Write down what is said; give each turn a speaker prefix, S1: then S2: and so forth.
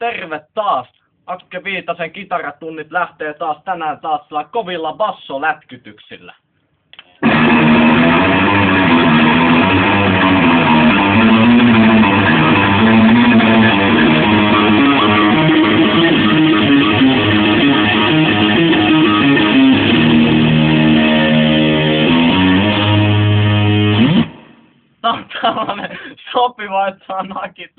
S1: terve taas. Akke Viitasen kitaratunnit lähtee taas tänään taas kovilla bassolätkytyksillä. Tämä on tällainen sopiva, että saa nakit